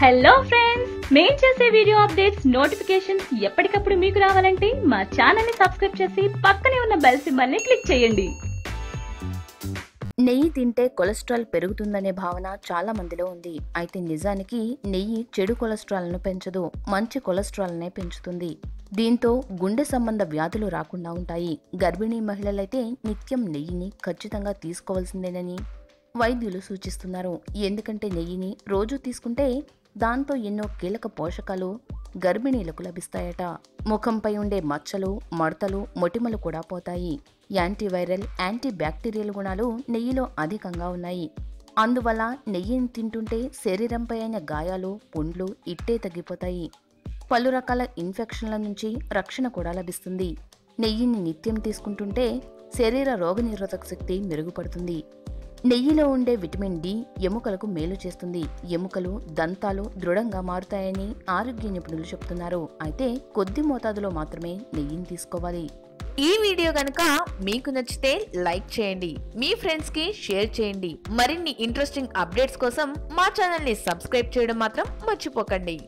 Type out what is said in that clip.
Hello friends మేం చేసే video updates notifications ఎప్పటికప్పుడు మీకు రావాలంటే మా ఛానల్ని సబ్స్క్రైబ్ చేసి పక్కనే ఉన్న బెల్ సింబల్ని క్లిక్ చేయండి. నెయ్యి తింటే కొలెస్ట్రాల్ పెరుగుతుందనే భావన చాలా మందిలో ఉంది. అయితే నిజానికి నెయ్యి చెడు కొలెస్ట్రాల్ను పెంచదు మంచి కొలెస్ట్రాల్నే పెంచుతుంది. దీంతో గుండె సంబంధ వ్యాధులు రాకుండా ఉంటాయి. గర్భిణీ మహిళలైతే నిత్యం నెయ్యిని ఖచ్చితంగా తీసుకోవాల్సిందేనని వైద్యులు సూచిస్తున్నారు. ఎందుకంటే నెయ్యిని రోజు తీసుకుంటే దాంతో ఎన్నో కీలక పోషకాలు గర్భిణీలకు లభిస్తాయట. ముఖంపై ఉండే మచ్చలు మడతలు మొటిమలు కూడా పోతాయి. యాంటీవైరల్ యాంటీ బ్యాక్టీరియల్ గుణాలు నెయ్యిలో అధికంగా ఉన్నాయి. అందువల్ల నెయ్యిని తింటుంటే శరీరంపై అయిన గాయాలు పుండ్లు ఇట్టే తగ్గిపోతాయి. పలు రకాల ఇన్ఫెక్షన్ల నుంచి రక్షణ కూడా లభిస్తుంది. నెయ్యిని నిత్యం తీసుకుంటుంటే శరీర రోగనిరోధక శక్తి మెరుగుపడుతుంది. నెయ్యిలో ఉండే విటమిన్ డి ఎముకలకు మేలు చేస్తుంది. ఎముకలు దంతాలు దృఢంగా మారుతాయని ఆరోగ్య నిపుణులు చెప్తున్నారు. అయితే కొద్ది మోతాదులో మాత్రమే నెయ్యిని తీసుకోవాలి. ఈ వీడియో కనుక మీకు నచ్చితే లైక్ చేయండి. మీ ఫ్రెండ్స్కి షేర్ చేయండి. మరిన్ని ఇంట్రెస్టింగ్ అప్డేట్స్ కోసం మా ఛానల్ని సబ్స్క్రైబ్ చేయడం మాత్రం మర్చిపోకండి.